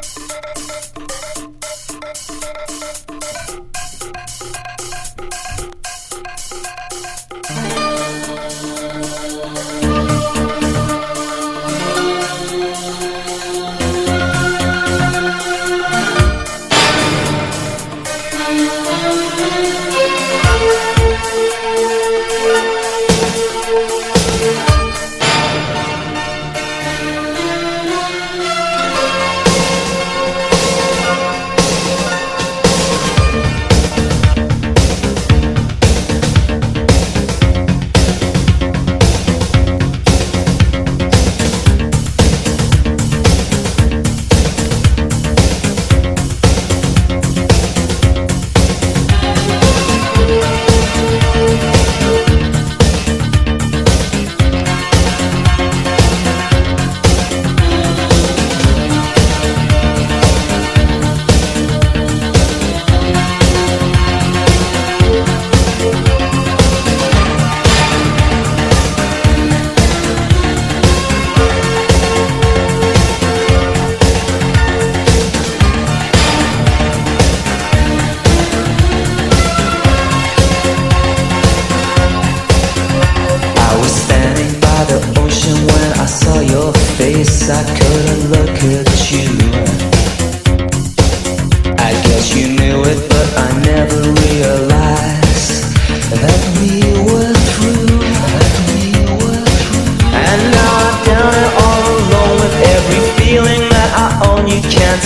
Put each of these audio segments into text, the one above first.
Thank you.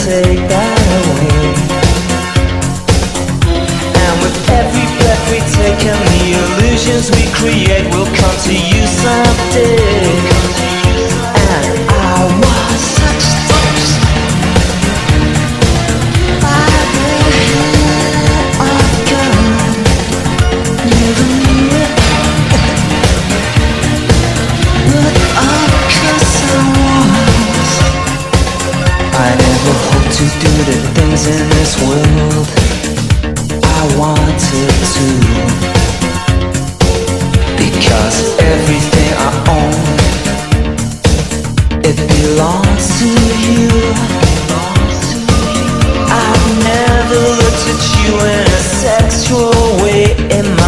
You in my